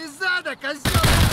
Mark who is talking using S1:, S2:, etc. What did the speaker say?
S1: Вали задом, козел!